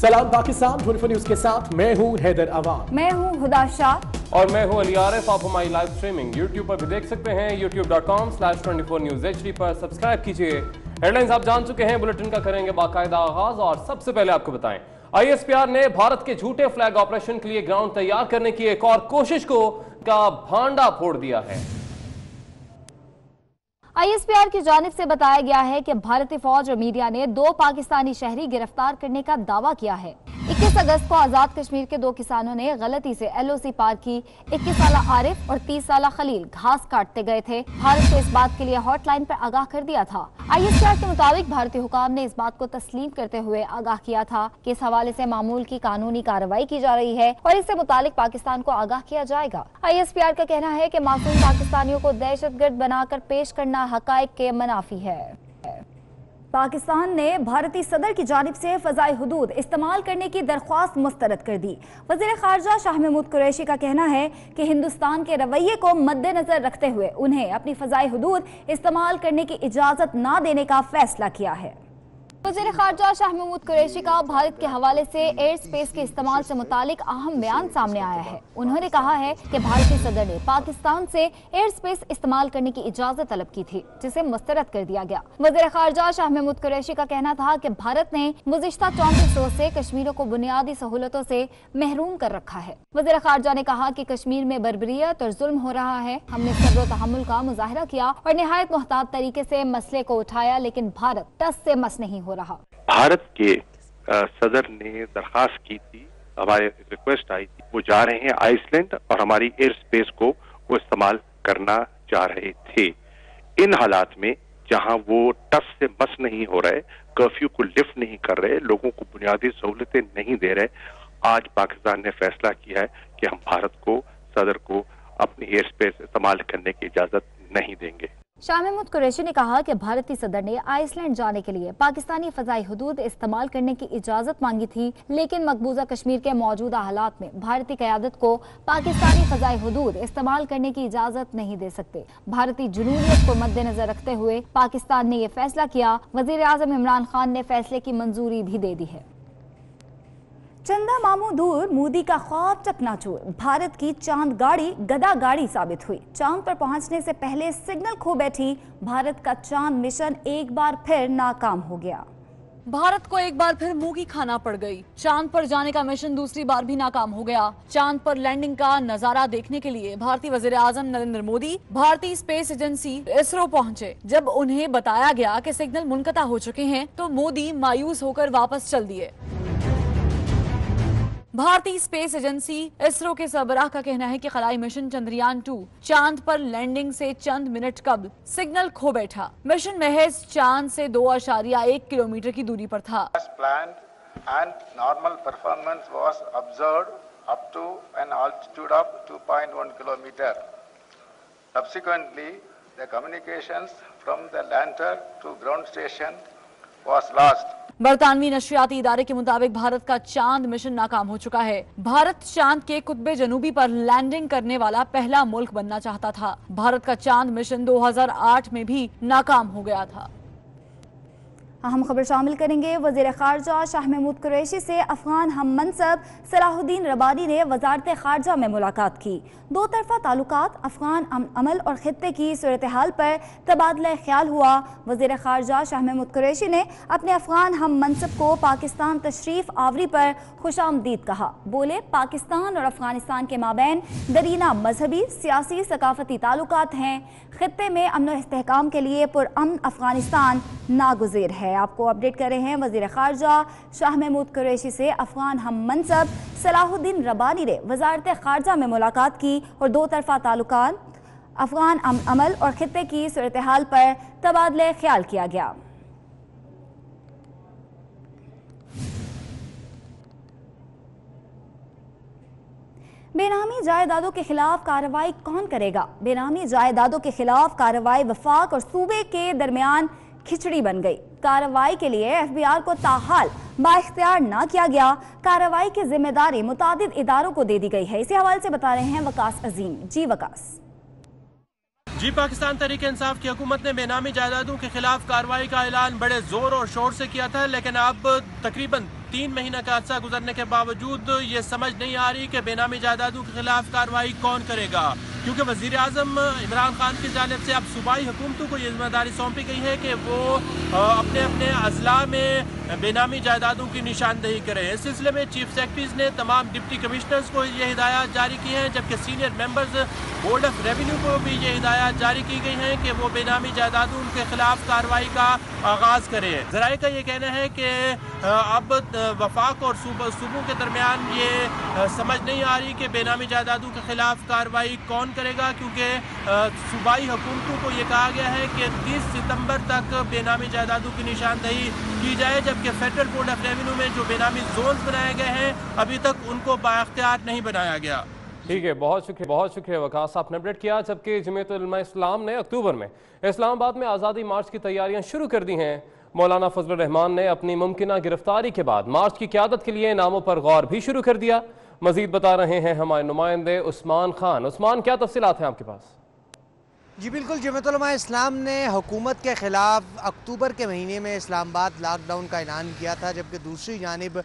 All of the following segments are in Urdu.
سلام پاکستان 24 نیوز کے ساتھ میں ہوں حیدر عوام۔ میں ہوں خدا شاہ۔ اور میں ہوں علی عارف آپ ہماری لائف سٹریمنگ یوٹیوب پر بھی دیکھ سکتے ہیں۔ YouTube dot com slash twenty four news HD D پر سبسکرائب کیجیے ہیڈ لائنز آپ جان چکے ہیں بلٹن کا کریں گے باقاعدہ آغاز۔ اور سب سے پہلے آپ کو بتائیں آئی ایس پی آر نے بھارت کے جھوٹے فلیگ آپریشن کے لیے گراؤنڈ تیار کرنے کی ایک اور کوشش کو کا بھانڈا پھوڑ دیا ہے۔ آئی ایس پی آر کی جانب سے بتایا گیا ہے کہ بھارتی فوج اور میڈیا نے دو پاکستانی شہری گرفتار کرنے کا دعویٰ کیا ہے۔ اکیس اگست کو آزاد کشمیر کے دو کسانوں نے غلطی سے ایل او سی پار کی۔ اکیس سالہ عارف اور تیس سالہ خلیل گھاس کاٹتے گئے تھے۔ بھارت کو اس بات کے لیے ہاٹ لائن پر آگاہ کر دیا تھا۔ آئی ایس پی آر کے مطابق بھارتی حکام نے اس بات کو تسلیم کرتے ہوئے آگاہ کیا تھا کہ اس حوالے سے معمول کی قانونی کارروائی کی جا رہی ہے اور اس سے متعلق پاکستان کو آگاہ کیا جائے گا۔ آئی ایس پی آر کا کہنا ہے کہ معصوم پاکستانیوں کو دہشت گرد بنا کر پیش کرنا حقائق کے منافی ہے۔ پاکستان نے بھارتی صدر کی جانب سے فضائی حدود استعمال کرنے کی درخواست مسترد کر دی۔ وزیر خارجہ شاہ محمود قریشی کا کہنا ہے کہ ہندوستان کے رویے کو مد نظر رکھتے ہوئے انہیں اپنی فضائی حدود استعمال کرنے کی اجازت نہ دینے کا فیصلہ کیا ہے۔ وزیر خارجہ شاہ محمود قریشی کا بھارت کے حوالے سے ایئر سپیس کے استعمال سے متعلق اہم بیان سامنے آیا ہے۔ انہوں نے کہا ہے کہ بھارتی صدر نے پاکستان سے ایئر سپیس استعمال کرنے کی اجازت طلب کی تھی، جسے مسترد کر دیا گیا۔ وزیر خارجہ شاہ محمود قریشی کا کہنا تھا کہ بھارت نے گزشتہ چونتیس روز سے کشمیروں کو بنیادی سہولتوں سے محروم کر رکھا ہے۔ وزیر خارجہ نے کہا کہ کشمیر میں بربریت اور ظلم ہو رہا ہے۔ ہم نے صبر و تحمل کا مظاہرہ کیا اور نہایت محتاط طریقے سے مسئلے کو اٹھایا، لیکن بھارت ٹس سے مس نہیں ہو ہو رہا۔ بھارت کے صدر نے درخواست کی تھی ہمارے ریکویسٹ آئی تھی، وہ جا رہے ہیں آئس لینڈ اور ہماری ایئر سپیس کو وہ استعمال کرنا چاہ رہے تھے۔ ان حالات میں جہاں وہ ٹس سے مس نہیں ہو رہے کرفیو کو لفٹ نہیں کر رہے، لوگوں کو بنیادی سہولتیں نہیں دے رہے، آج پاکستان نے فیصلہ کیا ہے کہ ہم بھارت کو، صدر کو اپنی ایئر سپیس استعمال کرنے کی اجازت نہیں دیں گے۔ شاہ محمود قریشی نے کہا کہ بھارتی صدر نے آئس لینڈ جانے کے لیے پاکستانی فضائی حدود استعمال کرنے کی اجازت مانگی تھی، لیکن مقبوضہ کشمیر کے موجودہ حالات میں بھارتی قیادت کو پاکستانی فضائی حدود استعمال کرنے کی اجازت نہیں دے سکتے۔ بھارتی جنوریت کو مد نظر رکھتے ہوئے پاکستان نے یہ فیصلہ کیا۔ وزیر اعظم عمران خان نے فیصلے کی منظوری بھی دے دی ہے۔ چندہ ماموں دور مودی کا خواب چکنا چور۔ بھارت کی چاند گاڑی، گدا گاڑی ثابت ہوئی۔ چاند پر پہنچنے سے پہلے سگنل کھو بیٹھی۔ بھارت کا چاند مشن ایک بار پھر ناکام ہو گیا۔ بھارت کو ایک بار پھر موگی کھانا پڑ گئی۔ چاند پر جانے کا مشن دوسری بار بھی ناکام ہو گیا۔ چاند پر لینڈنگ کا نظارہ دیکھنے کے لیے بھارتی وزیر اعظم نریندر مودی، بھارتی اسپیس ایجنسی اسرو پہنچے۔ جب انہیں بتایا گیا کہ سگنل منقطع ہو چکے ہیں، تو مودی مایوس ہو کر واپس چل دیے۔ بھارتی سپیس ایجنسی اسرو کے سربراہ کا کہنا ہے کہ خلائی مشن چندریان ٹو چاند پر لینڈنگ سے چند منٹ قبل سگنل کھو بیٹھا۔ مشن محض چاند سے دو اشاریہ ایک کلومیٹر کی دوری پر تھا۔ Subsequently, the communications from to lander to was lost برطانوی نشریاتی ادارے کے مطابق بھارت کا چاند مشن ناکام ہو چکا ہے۔ بھارت چاند کے قطب جنوبی پر لینڈنگ کرنے والا پہلا ملک بننا چاہتا تھا۔ بھارت کا چاند مشن دو ہزار آٹھ میں بھی ناکام ہو گیا تھا۔ اہم خبر شامل کریں گے۔ وزیر خارجہ شاہ محمود قریشی سے افغان ہم منصب صلاح الدین ربانی نے وزارت خارجہ میں ملاقات کی۔ دو طرفہ تعلقات، افغان عمل اور خطے کی صورتحال پر تبادلہ خیال ہوا۔ وزیر خارجہ شاہ محمود قریشی نے اپنے افغان ہم منصب کو پاکستان تشریف آوری پر خوش آمدید کہا۔ بولے، پاکستان اور افغانستان کے مابین درینہ مذہبی، سیاسی، ثقافتی تعلقات ہیں۔ خطے میں امن و استحکام کے لیے پر امن افغانستان ناگزیر ہے۔ ہے۔ آپ کو اپڈیٹ کر رہے ہیں وزیر خارجہ شاہ محمود قریشی سے افغان ہم منصب صلاح الدین ربانی نے وزارت خارجہ میں ملاقات کی اور دو طرفہ تعلقات۔ افغان عمل اور خطے کی صورتحال پر تبادلے خیال کیا گیا۔ بینامی نامی جائیدادوں کے خلاف کاروائی کون کرے گا؟ بینامی نامی جائیدادوں کے خلاف کاروائی وفاق اور صوبے کے درمیان کھچڑی بن گئی۔ کاروائی کے لیے ایف بی آر کو تاحال با اختیار نہ کیا گیا۔ کاروائی کی ذمہ داری متعدد اداروں کو دے دی گئی ہے۔ اسی حوالے سے بتا رہے ہیں وقاس عظیم۔ جی وکاس۔ جی پاکستان طریق انصاف کی حکومت نے بینامی جائدادوں جائیدادوں کے خلاف کاروائی کا اعلان بڑے زور اور شور سے کیا تھا، لیکن اب تقریباً تین مہینہ کا عرصہ گزرنے کے باوجود یہ سمجھ نہیں آ رہی کہ بینامی جائدادوں جائیدادوں کے خلاف کاروائی کون کرے گا۔ کیونکہ وزیر اعظم عمران خان کی جانب سے اب صوبائی حکومتوں کو یہ ذمہ داری سونپی گئی ہے کہ وہ اپنے اپنے اضلاع میں بے نامی جائیدادوں کی نشاندہی کریں۔ اس سلسلے میں چیف سیکٹریز نے تمام ڈپٹی کمشنرز کو یہ ہدایات جاری کی ہیں، جبکہ senior members board of revenue کو بھی یہ ہدایات جاری کی گئی ہیں کہ وہ بے نامی جائیدادوں کے خلاف کارروائی کا آغاز کریں۔ ذرائع کا یہ کہنا ہے کہ اب وفاق اور صوبوں کے درمیان یہ سمجھ نہیں آ رہی کہ بے نامی جائیدادوں کے خلاف کارروائی کون کرے گا کیونکہ صوبائی حکومتوں کو یہ کہا گیا ہے کہ تیس ستمبر تک بے نامی جائیدادوں کی نشاندہی کی جائے، جبکہ فیڈرل بورڈ آف ریونیو میں جو بے نامی زونز بنائے گئے ہیں، ابھی تک ان کو بااختیار نہیں بنایا گیا۔ ٹھیک ہے، بہت شکریہ بہت شکریہ وکاس صاحب نے اپڈیٹ کیا، جبکہ جمعیت علماء اسلام نے اکتوبر میں اسلام آباد میں آزادی مارچ کی تیاریاں شروع کر دی ہیں۔ مولانا فضل الرحمان نے اپنی ممکنہ گرفتاری کے بعد مارچ کی قیادت کے لیے ناموں پر غور بھی شروع کر دیا۔ مزید بتا رہے ہیں ہمارے نمائندے عثمان خان۔ عثمان، کیا تفصیلات ہیں آپ کے پاس؟ جی بالکل جمعیت علماء اسلام نے حکومت کے خلاف اکتوبر کے مہینے میں اسلام آباد لاک ڈاؤن کا اعلان کیا تھا، جبکہ دوسری جانب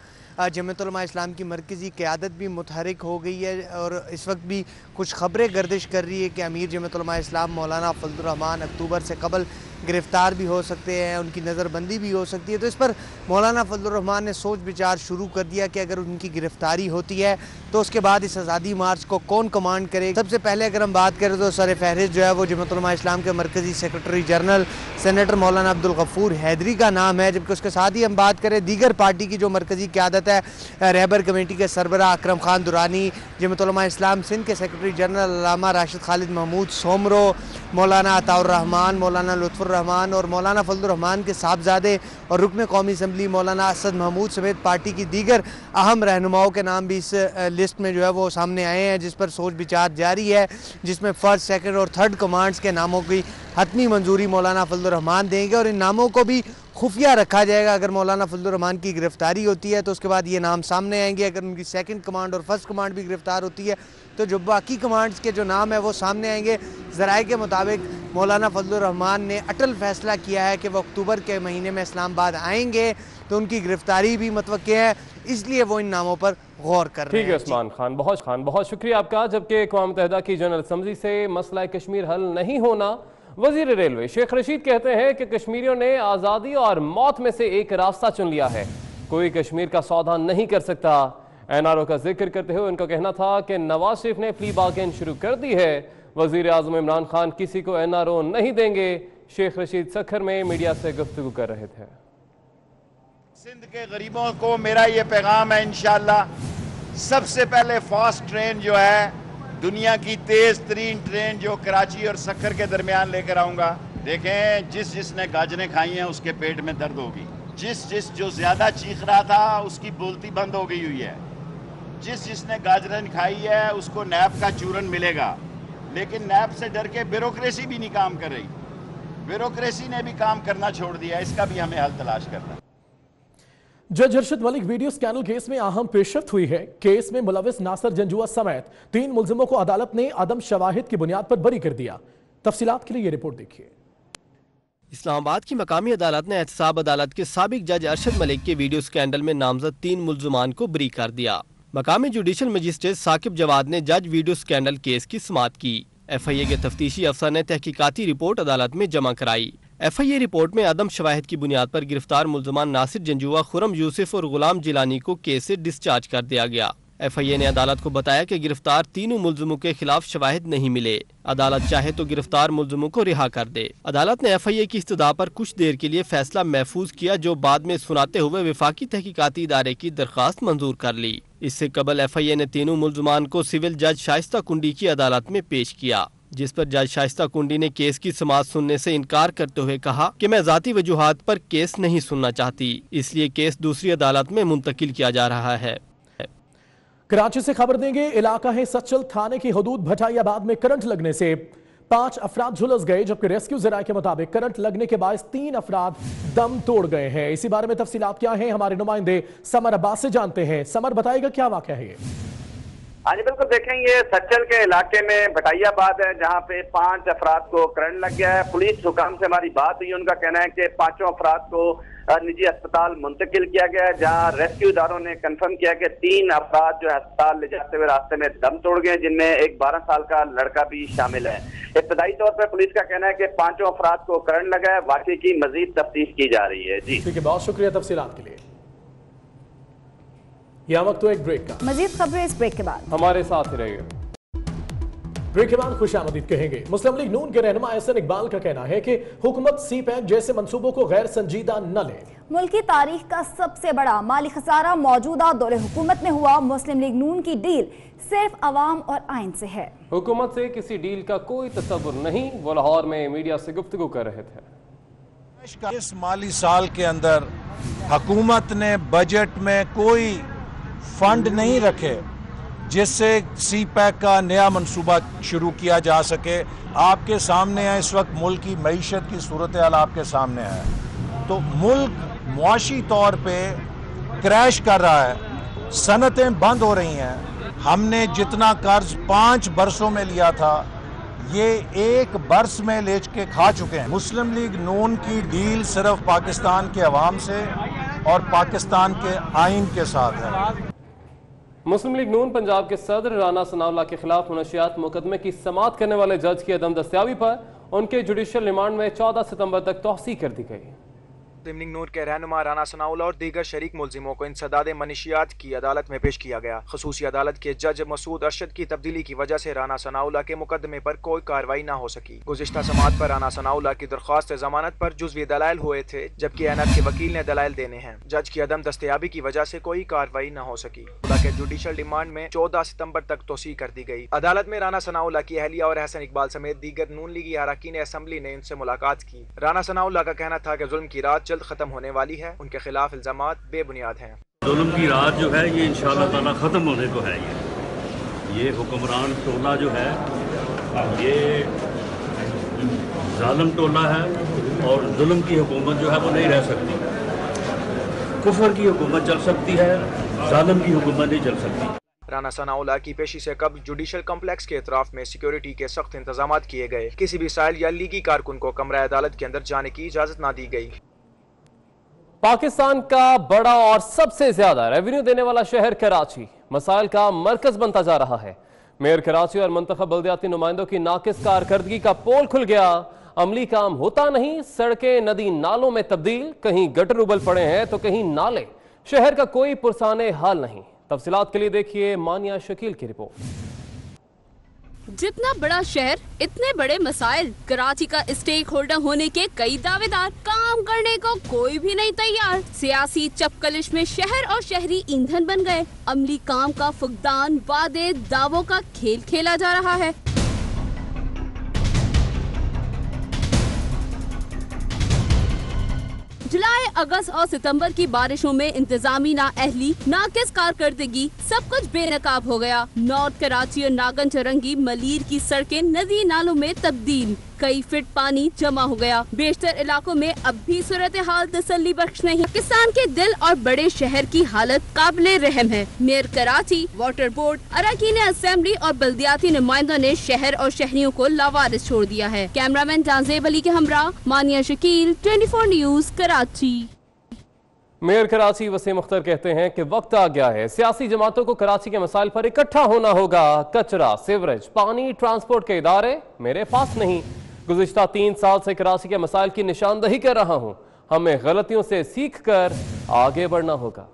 جمعیت علماء اسلام کی مرکزی قیادت بھی متحرک ہو گئی ہے اور اس وقت بھی کچھ خبریں گردش کر رہی ہے کہ امیر جمعیت علماء اسلام مولانا فضل الرحمان اکتوبر سے قبل گرفتار بھی ہو سکتے ہیں، ان کی نظر بندی بھی ہو سکتی ہے۔ تو اس پر مولانا فضل الرحمان نے سوچ بچار شروع کر دیا کہ اگر ان کی گرفتاری ہوتی ہے تو اس کے بعد اس آزادی مارچ کو کون کمانڈ کرے۔ سب سے پہلے اگر ہم بات کریں تو سر فہرست جو ہے وہ جمعیت علماء اسلام کے مرکزی سیکرٹری جنرل سینیٹر مولانا عبدالغفور حیدری کا نام ہے، جبکہ اس کے ساتھ ہی ہم بات کریں دیگر پارٹی کی جو مرکزی قیادت ہے، رہبر کمیٹی کے سربراہ اکرم خان دورانی جمعیت علماء اسلام سندھ کے سیکرٹری جنرل علامہ راشد خالد محمود سومرو، مولانا عطا الرحمان مولانا لطف الرحمن اور مولانا فضل الرحمن کے صاحبزادے اور رکن قومی اسمبلی مولانا اسد محمود سمیت پارٹی کی دیگر اہم رہنماؤں کے نام بھی اس لسٹ میں جو ہے وہ سامنے آئے ہیں، جس پر سوچ بچار جاری ہے، جس میں فرسٹ سیکنڈ اور تھرڈ کمانڈز کے ناموں کی حتمی منظوری مولانا فضل الرحمان دیں گے اور ان ناموں کو بھی خفیہ رکھا جائے گا۔ اگر مولانا فضل الرحمان کی گرفتاری ہوتی ہے تو اس کے بعد یہ نام سامنے آئیں گے۔ اگر ان کی سیکنڈ کمانڈ اور فرسٹ کمانڈ بھی گرفتار ہوتی ہے تو جو باقی کمانڈز کے جو نام ہے وہ سامنے آئیں گے۔ ذرائع کے مطابق مولانا فضل الرحمان نے اٹل فیصلہ کیا ہے کہ وہ اکتوبر کے مہینے میں اسلام آباد آئیں گے تو ان کی گرفتاری بھی متوقع ہے۔ اس لیے وہ ان ناموں پر غور کر رہے ہیں ٹھیک ہے عثمان خان بہت خان بہت شکریہ آپ کا۔ جبکہ اقوام متحدہ کی جنرل اسمبلی سے مسئلہ کشمیر حل نہیں ہونا وزیر ریلوے شیخ رشید کہتے ہیں کہ کشمیریوں نے آزادی اور موت میں سے ایک راستہ چن لیا ہے۔ کوئی کشمیر کا سودا نہیں کر سکتا۔ این آر او کا ذکر کرتے ہوئے ان کا کہنا تھا کہ نواز شریف نے پلی باغین شروع کر دی ہے۔ وزیر اعظم عمران خان کسی کو این آر او نہیں دیں گے۔ شیخ رشید سکھر میں میڈیا سے گفتگو کر رہے تھے۔ سندھ کے غریبوں کو میرا یہ پیغام ہے انشاءاللہ۔ سب سے پہلے فاسٹ ٹرین جو ہے دنیا کی تیز ترین ٹرین جو کراچی اور سکھر کے درمیان لے کر آؤں گا، دیکھیں جس جس نے گاجریں کھائی ہیں، اس کے پیٹ میں درد ہوگی۔ جس جس جو زیادہ چیخ رہا تھا، اس کی بولتی بند ہو گئی ہوئی ہے۔ جس جس نے گاجرن کھائی ہے، اس کو نیب کا چورن ملے گا۔ لیکن نیب سے ڈر کے بیروکریسی بھی نہیں کام کر رہی۔ بیروکریسی نے بھی کام کرنا چھوڑ دیا، اس کا بھی ہمیں حل تلاش کرنا۔ جج Arshad Malik video scandal case میں اہم پیشرفت ہوئی ہے۔ کیس میں ملوث ناصر جنجوا سمیت تین ملزموں کو عدالت نے عدم شواہد کی بنیاد پر بری کر دیا۔ تفصیلات کے لیے یہ رپورٹ دیکھیے۔ اسلام آباد کی مقامی عدالت نے احتساب عدالت کے سابق جج ارشد ملک کے ویڈیو سکینڈل میں نامزد تین ملزمان کو بری کر دیا۔ مقامی جوڈیشل مجسٹریٹ ثاقب جواد نے جج ویڈیو سکینڈل کیس کی سماعت کی۔ ایف آئی اے کے تفتیشی افسر نے تحقیقاتی رپورٹ عدالت میں جمع کرائی۔ ایف آئی اے رپورٹ میں عدم شواہد کی بنیاد پر گرفتار ملزمان ناصر جنجوا خرم یوسف اور غلام جیلانی کو کیس سے ڈسچارج کر دیا گیا۔ ایف آئی اے نے عدالت کو بتایا کہ گرفتار تینوں ملزموں کے خلاف شواہد نہیں ملے۔ عدالت چاہے تو گرفتار ملزموں کو رہا کر دے۔ عدالت نے ایف آئی اے کی استدعا پر کچھ دیر کے لیے فیصلہ محفوظ کیا، جو بعد میں سناتے ہوئے وفاقی تحقیقاتی ادارے کی درخواست منظور کر لی۔ اس سے قبل ایف آئی اے نے تینوں ملزمان کو سول جج شائستہ کنڈی کی عدالت میں پیش کیا۔ جس پر جج شائستہ کنڈی نے کیس کی سماعت سننے سے انکار کرتے ہوئے کہا کہ میں ذاتی وجوہات پر کیس نہیں سننا چاہتی، اس لیے کیس دوسری عدالت میں منتقل کیا جا رہا ہے۔ کراچی سے خبر دیں گے، علاقہ ہے سچل تھانے کی حدود بھٹائی آباد میں کرنٹ لگنے سے۔ پانچ افراد جھلس گئے، جبکہ ریسکیو ذرائع کے مطابق کرنٹ لگنے کے باعث تین افراد دم توڑ گئے ہیں۔ اسی بارے میں تفصیلات کیا ہیں، ہمارے نمائندے سمر عباس سے جانتے ہیں۔ سمر بتائے گا کیا واقعہ ہے یہ؟ ہاں جی بالکل دیکھیں، یہ سچل کے علاقے میں بٹائی آباد ہے، جہاں پہ پانچ افراد کو کرنٹ لگ گیا ہے۔ پولیس حکام سے ہماری بات ہوئی، ان کا کہنا ہے کہ پانچوں افراد کو نجی اسپتال منتقل کیا گیا ہے، جہاں ریسکیو اداروں نے کنفرم کیا کہ تین افراد جو ہے اسپتال لے جاتے ہوئے راستے میں دم توڑ گئے جن میں ایک بارہ سال کا لڑکا بھی شامل ہے۔ ابتدائی طور پر پولیس کا کہنا ہے کہ پانچوں افراد کو کرنٹ لگا ہے، واقعی کی مزید تفتیش کی جا رہی ہے۔ جی۔ ٹھیک ہے، بہت شکریہ تفصیلات کے لیے۔ یہاں وقت تو ایک بریک کا۔ مزید خبریں اس بریک کے بعد۔ ہمارے ساتھ ہی رہیے۔ بریک کے بعد خوش آمدید کہیں گے۔ مسلم لیگ نون کے رہنما احسن اقبال کا کہنا ہے کہ حکومت سی پیک جیسے منصوبوں کو غیر سنجیدہ نہ لے۔ ملکی تاریخ کا سب سے بڑا مالی خسارہ موجودہ دور حکومت میں ہوا۔ مسلم لیگ نون کی ڈیل صرف عوام اور آئین سے ہے۔ حکومت سے کسی ڈیل کا کوئی تصور نہیں وہ لاہور میں میڈیا سے گفتگو کر رہے تھے۔ اس مالی سال کے اندر حکومت نے بجٹ میں کوئی فنڈ نہیں رکھے جس سے سی پیک کا نیا منصوبہ شروع کیا جا سکے۔ آپ کے سامنے ہے اس وقت ملک کی معیشت کی صورتحال آپ کے سامنے ہے۔ تو ملک معاشی طور پہ کریش کر رہا ہے۔ صنعتیں بند ہو رہی ہیں۔ ہم نے جتنا قرض پانچ برسوں میں لیا تھا، یہ ایک برس میں لے کے کھا چکے ہیں۔ مسلم لیگ نون کی ڈیل صرف پاکستان کے عوام سے اور پاکستان کے آئین کے ساتھ ہے۔ مسلم لیگ نون پنجاب کے صدر رانا ثناء اللہ کے خلاف منشیات مقدمے کی سماعت کرنے والے جج کی عدم دستیابی پر ان کے جوڈیشل ریمانڈ میں چودہ ستمبر تک توسیع کر دی گئی۔ مسلم نور کے رہنما رانا ثناءاللہ اور دیگر شریک ملزموں کو انسداد منشیات کی عدالت میں پیش کیا گیا۔ خصوصی عدالت کے جج مسعود ارشد کی تبدیلی کی وجہ سے رانا ثناءاللہ کے مقدمے پر کوئی کاروائی نہ ہو سکی۔ گزشتہ سماعت پر رانا ثناءاللہ کی درخواست ضمانت پر جزوی دلائل ہوئے تھے، جبکہ اینت کے وکیل نے دلائل دینے ہیں۔ جج کی عدم دستیابی کی وجہ سے کوئی کاروائی نہ ہو سکی۔ کے جوڈیشل ڈیمانڈ میں چودہ ستمبر تک توسیع کر دی گئی۔ عدالت میں رانا ثناءاللہ کی اہلیہ اور حسن اقبال سمیت دیگر نون لیگی اراکین اسمبلی نے ان سے ملاقات کی۔ رانا ثناءاللہ کا کہنا تھا کہ ظلم کی رات جلد ختم ہونے والی ہے ان کے خلاف الزامات بے بنیاد ہیں۔ ظلم کی رات جو ہے یہ انشاءاللہ تعالی ختم ہونے کو ہے یہ۔ یہ حکمران ٹولہ جو ہے یہ ظالم ٹولہ ہے اور ظلم کی حکومت جو ہے وہ نہیں رہ سکتی۔ کفر کی حکومت چل سکتی ہے ظالم کی حکومت نہیں چل سکتی۔ رانا ثناءاللہ کی پیشی سے قبل جوڈیشل کمپلیکس کے اطراف میں سیکیورٹی کے سخت انتظامات کیے گئے۔ کسی بھی سائل یا لیگی کارکن کو کمرہ عدالت کے اندر جانے کی اجازت نہ دی گئی۔ پاکستان کا بڑا اور سب سے زیادہ ریونیو دینے والا شہر کراچی۔ مسائل کا مرکز بنتا جا رہا ہے۔ میئر کراچی اور منتخب بلدیاتی نمائندوں کی ناقص کارکردگی کا پول کھل گیا۔ عملی کام ہوتا نہیں، سڑکیں، ندی، نالوں میں تبدیل۔ کہیں گٹر ابل پڑے ہیں تو کہیں نالے۔ شہر کا کوئی پرسانے حال نہیں۔ تفصیلات کے لیے دیکھیے مانیا شکیل کی رپورٹ۔ جتنا بڑا شہر، اتنے بڑے مسائل۔ کراچی کا اسٹیک ہولڈر ہونے کے کئی دعوے دار کام کرنے کو کوئی بھی نہیں تیار۔ سیاسی چپکلش میں شہر اور شہری ایندھن بن گئے۔ عملی کام کا فقدان، وعدے، دعووں کا کھیل کھیلا جا رہا ہے۔ جولائی، اگست اور ستمبر کی بارشوں میں انتظامی نا اہلی ناقص کارکردگی، سب کچھ بے نقاب ہو گیا۔ نارتھ کراچی اور ناگن چرنگی، ملیر کی سڑکیں، ندی نالوں میں تبدیل۔ کئی فٹ پانی جمع ہو گیا۔ بیشتر علاقوں میں اب بھی صورتحال تسلی بخش نہیں۔ پاکستان کے دل اور بڑے شہر کی حالت قابل رحم ہے۔ میئر کراچی، واٹر بورڈ، اراکین اسمبلی اور بلدیاتی نمائندوں نے شہر اور شہریوں کو لاوارس چھوڑ دیا ہے۔ کیمرہ مین جانزیب علی کے ہمراہ مانیہ شکیل 24 نیوز، کراچی۔ میئر کراچی وسیم اختر کہتے ہیں کہ وقت آ گیا ہے۔ سیاسی جماعتوں کو کراچی کے مسائل پر اکٹھا ہونا ہوگا۔ کچرا، سیوریج، پانی، ٹرانسپورٹ کے ادارے میرے پاس نہیں۔ گزشتہ تین سال سے کراچی کے مسائل کی نشاندہی کر رہا ہوں۔ ہمیں غلطیوں سے سیکھ کر آگے بڑھنا ہوگا۔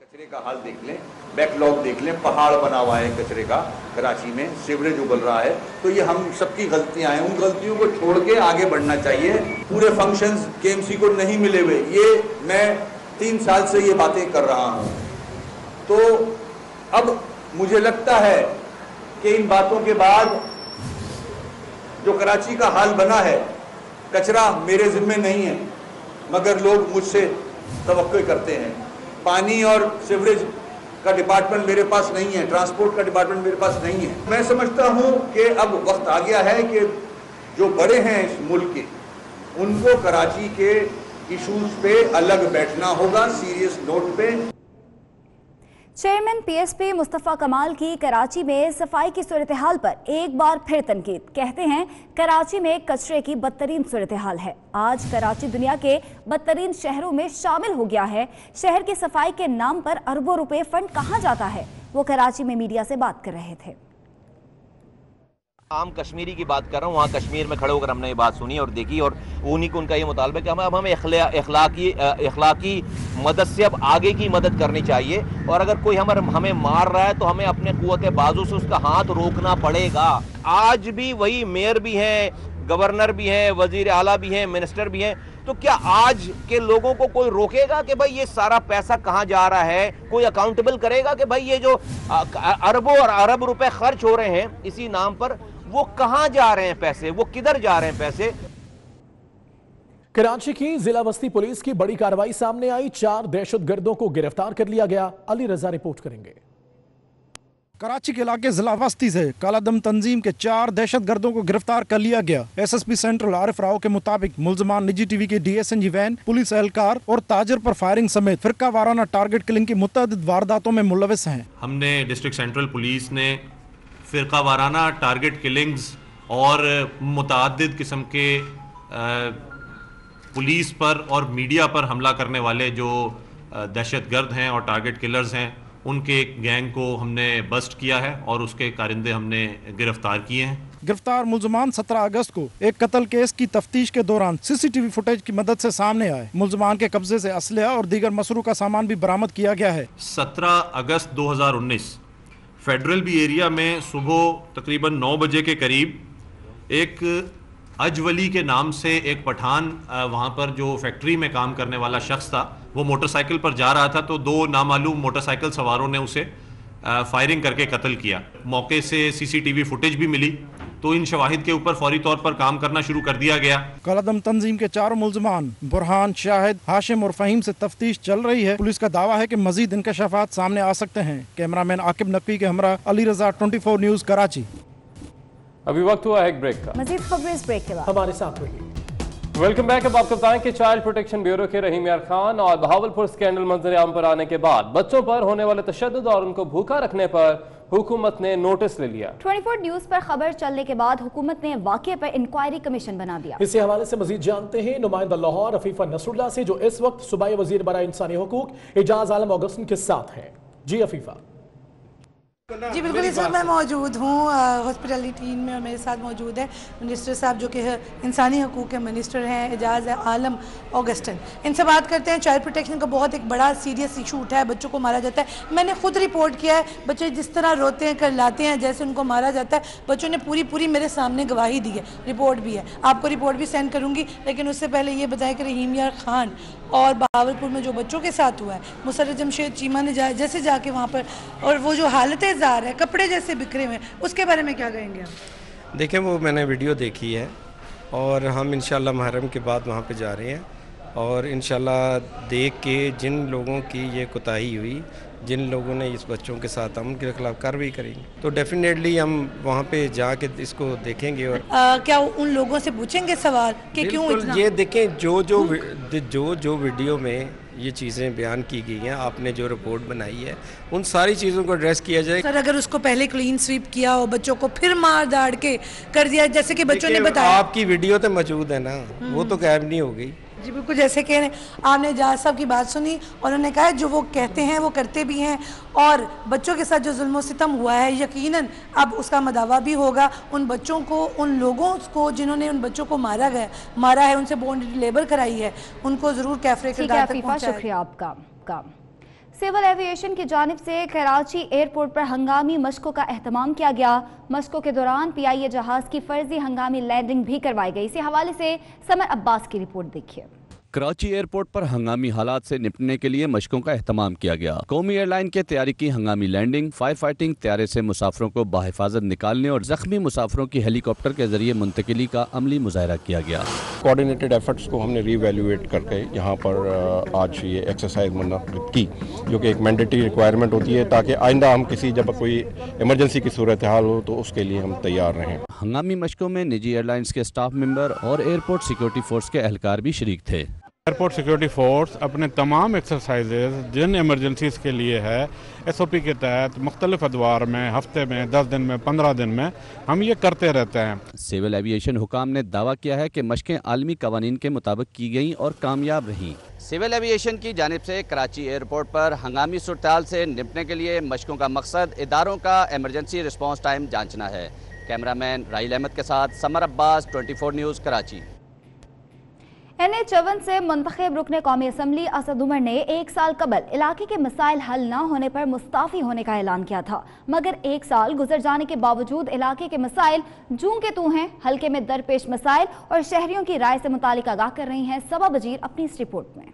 کچرے کا حال دیکھ لیں، بیک لاگ دیکھ لیں، پہاڑ بنا ہوا ہے کچرے کا، کراچی میں سیوریج ابل رہا ہے۔ تو یہ ہم سب کی غلطیاں ہیں، ان غلطیوں کو چھوڑ کے آگے بڑھنا چاہیے۔ پورے فنکشنز کے ایم سی کو نہیں ملے ہوئے، یہ میں تین سال سے یہ باتیں کر رہا ہوں۔ تو اب مجھے لگتا ہے کہ ان باتوں کے بعد جو کراچی کا حال بنا ہے، کچرا میرے ذمے نہیں ہے، مگر لوگ مجھ سے توقع کرتے ہیں۔ پانی اور سیوریج کا ڈپارٹمنٹ میرے پاس نہیں ہے، ٹرانسپورٹ کا ڈپارٹمنٹ میرے پاس نہیں ہے۔ میں سمجھتا ہوں کہ اب وقت آ گیا ہے کہ جو بڑے ہیں اس ملک کے، ان کو کراچی کے ایشوز پہ الگ بیٹھنا ہوگا، سیریس نوٹ پہ۔ Chairman P S P Mustafa Kamal کی کراچی میں صفائی کی صورتحال پر ایک بار پھر تنقید۔ کہتے ہیں، کراچی میں کچرے کی بدترین صورتحال ہے۔ آج کراچی دنیا کے بدترین شہروں میں شامل ہو گیا ہے۔ شہر کی صفائی کے نام پر اربوں روپے فنڈ کہاں جاتا ہے؟ وہ کراچی میں میڈیا سے بات کر رہے تھے۔ عام کشمیری کی بات کر رہا ہوں، وہاں کشمیر میں کھڑے ہو کر ہم نے یہ بات سنی اور دیکھی اور انہی کو ان کا یہ مطالبہ کہ ہم اب ہمیں اخلاقی اخلاقی مدد سے اب آگے کی مدد کرنی چاہیے اور اگر کوئی ہمیں ہمیں مار رہا ہے تو ہمیں اپنے قوت بازو سے اس کا ہاتھ روکنا پڑے گا۔ آج بھی وہی میئر بھی ہیں، گورنر بھی ہیں، وزیر اعلیٰ بھی ہیں، منسٹر بھی ہیں۔ تو کیا آج کے لوگوں کو کوئی روکے گا کہ بھائی یہ سارا پیسہ کہاں جا رہا ہے؟ کوئی اکاؤنٹبل کرے گا کہ بھائی یہ جو اربوں اور ارب روپے خرچ ہو رہے ہیں، اسی نام پر وہ کہاں جا رہے ہیں پیسے؟ وہ کدھر جا رہے ہیں پیسے؟ کراچی کی زلہ وستی پولیس کی بڑی کاروائی سامنے آئی۔ چار دہشت گردوں کو گرفتار کر لیا گیا۔ علی رضا ریپورٹ کریں گے۔ کراچی کے علاقے ضلع وستی سے کالا دم تنظیم کے چار دہشت گردوں کو گرفتار کر لیا گیا۔ S S P central Arif Rao کے مطابق ملزمان نجی ٹی وی کے D S N G van police اہلکار اور تاجر پر فائرنگ سمیت فرقہ وارانہ ٹارگٹ کلنگ کی متعدد وارداتوں میں ملوث ہیں۔ ہم نے ڈسٹرکٹ سینٹرل پولیس نے فرقہ وارانہ ٹارگٹ کلنگز اور متعدد قسم کے پولیس پر اور میڈیا پر حملہ کرنے والے جو دہشت گرد ہیں اور ٹارگٹ کلرز ہیں ان کے ایک گینگ کو ہم نے بسٹ کیا ہے اور اس کے کارندے ہم نے گرفتار کیے ہیں۔ گرفتار ملزمان سترہ اگست کو ایک قتل کیس کی تفتیش کے دوران سی سی ٹی وی فوٹیج کی مدد سے سامنے آئے۔ ملزمان کے قبضے سے اسلحہ اور دیگر مسروع کا سامان بھی برامد کیا گیا ہے۔ سترہ اگست دو ہزار انیس فیڈرل بھی ایریا میں صبح تقریباً نو بجے کے قریب ایک اجولی کے نام سے ایک پٹھان وہاں پر جو فیکٹری میں کام کرنے والا شخص تھا، وہ موٹر سائیکل پر جا رہا تھا تو دو نامعلوم موٹر سائیکل سواروں نے اسے فائرنگ کر کے قتل کیا۔ موقع سے سی سی ٹی وی فوٹیج بھی ملی۔ تو ان شواہد کے اوپر فوری طور پر کام کرنا شروع کر دیا گیا۔ کالعدم تنظیم کے چار ملزمان برہان شاہد ہاشم اور فہیم سے تفتیش چل رہی ہے۔ پولیس کا دعویٰ ہے کہ مزید انکشافات سامنے آ سکتے ہیں۔ کیمرامین عاقب نقوی کے ہمراہ علی رضا 24 نیوز کراچی۔ ابھی وقت ہوا ہے ایک بریک کا۔ مزید خبریں اس بریک کے بعد۔ ہمارے ساتھ ہوئی ویلکم بیک اب آپ کو بتائیں کہ چائلڈ پروٹیکشن بیورو کے رحیم یار خان اور بہاول پور سکینڈل منظر عام پر آنے کے بعد بچوں پر ہونے والے تشدد اور ان کو بھوکا رکھنے پر حکومت نے نوٹس لے لیا۔ 24 نیوز پر خبر چلنے کے بعد حکومت نے واقعے پر انکوائری کمیشن بنا دیا۔ اس حوالے سے مزید جانتے ہیں نمائندہ لاہور رفیفہ نصر اللہ سے جو اس وقت صوبائی وزیر برائے انسانی حقوق اجاز عالم اوگسن کے ساتھ ہیں۔ جی رفیفہ جی بالکل اس وقت میں موجود ہوں ہاسپٹلی ٹیم میں اور میرے ساتھ موجود ہے منسٹر صاحب جو کہ انسانی حقوق کے منسٹر ہیں اعجاز عالم اوگسٹن ان سے بات کرتے ہیں چائلڈ پروٹیکشن کا بہت ایک بڑا سیریس ایشو اٹھا ہے بچوں کو مارا جاتا ہے۔ میں نے خود رپورٹ کیا ہے بچے جس طرح روتے ہیں کر لاتے ہیں جیسے ان کو مارا جاتا ہے بچوں نے پوری پوری میرے سامنے گواہی دی ہے رپورٹ بھی ہے۔ آپ کو رپورٹ بھی سینڈ کروں گی لیکن اس سے پہلے یہ بتائیں کہ رحیم یار خان اور بہاولپور میں جو بچوں کے ساتھ ہوا ہے مسرد جمشید چیمہ نے جا، جیسے جا کے وہاں پر، اور وہ جو حالت زار ہے کپڑے جیسے بکھرے ہوئے اس کے بارے میں کیا کہیں گے دیکھیں، وہ میں نے ویڈیو دیکھی ہے اور ہم انشاءاللہ محرم کے بعد وہاں پہ جا رہے ہیں اور انشاءاللہ دیکھ کے جن لوگوں کی یہ کوتاہی ہوئی جن لوگوں نے اس بچوں کے ساتھ امن کے خلاف کارروائی کریں گے تو ڈیفینیٹلی ہم وہاں پہ جا کے اس کو دیکھیں گے اور کیا ان لوگوں سے پوچھیں گے سوال کہ کیوں اتنا؟ یہ دیکھیں جو جو جو جو ویڈیو میں یہ چیزیں بیان کی گئی ہیں آپ نے جو رپورٹ بنائی ہے ان ساری چیزوں کو ایڈریس کیا جائے۔ سر اگر اس کو پہلے کلین سویپ کیا ہو بچوں کو پھر مار داڑ کے کر دیا جیسے کہ بچوں نے بتایا۔ آپ کی ویڈیو تو موجود ہے نا وہ تو غائب نہیں ہو گئی۔ جی بالکل جیسے کہ آپ نے جہاز صاحب کی بات سنی اور انہوں نے کہا جو وہ کہتے ہیں وہ کرتے بھی ہیں اور بچوں کے ساتھ جو ظلم و ستم ہوا ہے یقیناً اب اس کا مداوع بھی ہوگا۔ ان بچوں کو ان لوگوں کو جنہوں نے ان بچوں کو مارا گیا مارا ہے ان سے بونڈ لیبر کرائی ہے ان کو ضرور کیفرے کردار تک پہنچا ہے شکریہ آپ کا کام سیول ایویشن کی جانب سے کراچی ایئرپورٹ پر ہنگامی مشقوں کا اہتمام کیا گیا۔ مشقوں کے دوران پی آئی اے جہاز کی فرضی ہنگامی لینڈنگ بھی کروائی گئی۔ اسی حوالے سے سمر عباس کی رپورٹ دیکھیے۔ کراچی ایئرپورٹ پر ہنگامی حالات سے نپٹنے کے لیے مشقوں کا اہتمام کیا گیا۔ قومی ایئر لائن کے تیاری کی ہنگامی لینڈنگ، فائر فائٹنگ طیارے سے مسافروں کو بحفاظت نکالنے اور زخمی مسافروں کی ہیلی کاپٹر کے ذریعے منتقلی کا عملی مظاہرہ کیا گیا۔ کوارڈینیٹڈ ایفرٹس کو ہم نے ری ویلیویٹ کر کے یہاں پر آج یہ ایکسرسائز منعقد کی، جو کہ ایک مینڈیٹری ریکوائرمنٹ ہوتی ہے تاکہ آئندہ ہم کسی، جب کوئی ایمرجنسی کی صورتحال ہو تو اس کے لیے ہم تیار رہیں۔ ہنگامی مشقوں میں نجی ایئر لائنز کے سٹاف ممبر اور ایئرپورٹ سیکیورٹی فورس کے اہلکار بھی شریک تھے۔ ایئرپورٹ سیکیورٹی فورس اپنے تمام ایکسرسائزز جن ایمرجنسیز کے لیے ہے ایس او پی کے تحت مختلف ادوار میں ہفتے میں دس دن میں پندرہ دن میں ہم یہ کرتے رہتے ہیں۔ سیول ایویشن حکام نے دعویٰ کیا ہے کہ مشقیں عالمی قوانین کے مطابق کی گئیں اور کامیاب رہیں۔ سیول ایویشن کی جانب سے کراچی ایئرپورٹ پر ہنگامی صورتحال سے نپٹنے کے لیے مشقوں کا مقصد اداروں کا ایمرجنسی رسپانس ٹائم جانچنا ہے۔ کیمرامین احمد کے ساتھ Samar Abbas 24 news, Karachi. N A چون سے منتخب رکن قومی اسمبلی اسد عمر نے ایک سال قبل علاقے کے مسائل حل نہ ہونے پر مستعفی ہونے کا اعلان کیا تھا، مگر ایک سال گزر جانے کے باوجود علاقے کے مسائل جون کے تو ہیں، حلقے میں درپیش مسائل اور شہریوں کی رائے سے متعلق آگاہ کر رہی ہیں سبا بجیر اپنی اس رپورٹ میں۔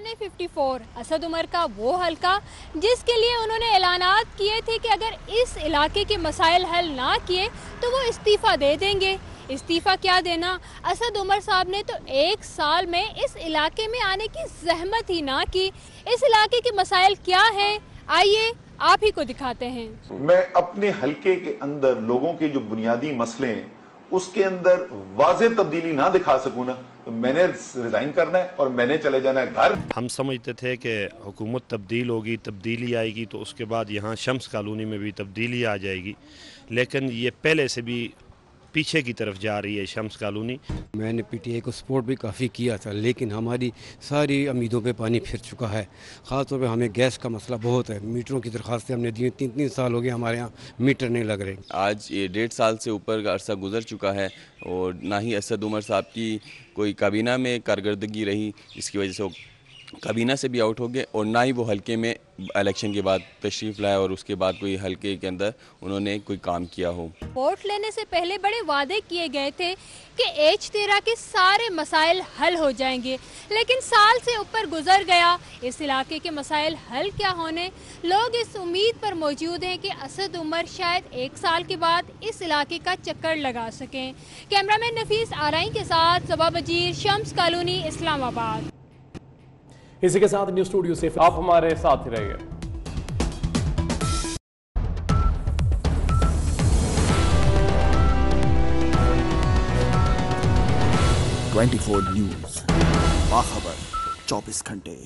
N 54 fifty four Asad Umar کا وہ حلقہ جس کے لیے انہوں نے اعلانات کیے تھے کہ اگر اس علاقے کے مسائل حل نہ کیے تو وہ استیفہ دے دیں گے۔ استیفہ کیا دینا؟ اسد عمر صاحب نے تو ایک سال میں اس علاقے میں آنے کی زحمت ہی نہ کی۔ اس علاقے کے مسائل کیا ہیں؟ آئیے آپ ہی کو دکھاتے ہیں۔ میں اپنے حلقے کے اندر لوگوں کے جو بنیادی مسئلے ہیں اس کے اندر واضح تبدیلی نہ دکھا سکوں نا، تو میں نے ریزائن کرنا ہے اور میں نے چلے جانا ہے گھر۔ ہم سمجھتے تھے کہ حکومت تبدیل ہوگی، تبدیلی آئے گی، تو اس کے بعد یہاں شمس کالونی میں بھی تبدیلی آ جائے گی۔ لیکن یہ پہلے سے بھی پیچھے کی طرف جا رہی ہے شمس کالونی۔ میں نے پی ٹی آئی کو سپورٹ بھی کافی کیا تھا لیکن ہماری ساری امیدوں پہ پانی پھر چکا ہے۔ خاص طور پہ ہمیں گیس کا مسئلہ بہت ہے میٹروں کی درخواستیں ہم نے دی تین تین سال ہو گئے ہمارے یہاں میٹر نہیں لگ رہے۔ آج یہ ڈیڑھ سال سے اوپر کا عرصہ گزر چکا ہے اور نہ ہی اسد عمر صاحب کی کوئی کابینہ میں کارکردگی رہی اس کی وجہ سے کابینہ سے بھی آؤٹ ہو گئے اور نہ ہی وہ حلقے میں الیکشن کے بعد تشریف لائے اور اس کے بعد کوئی حلقے کے اندر انہوں نے کوئی کام کیا ہو۔ ووٹ لینے سے پہلے بڑے وعدے کیے گئے تھے کہ ایچ تیرہ کے سارے مسائل حل ہو جائیں گے، لیکن سال سے اوپر گزر گیا۔ اس علاقے کے مسائل حل کیا ہونے، لوگ اس امید پر موجود ہیں کہ اسد عمر شاید ایک سال کے بعد اس علاقے کا چکر لگا سکیں۔ کیمرہ مین نفیس آرائیں کے ساتھ سبا بجیر، شمس کالونی، اسلام آباد۔ اسی کے ساتھ نیو اسٹوڈیو سے آپ ہمارے ساتھ رہے گئے۔ ٹوئنٹی فور نیوز باخبر چوبیس گھنٹے۔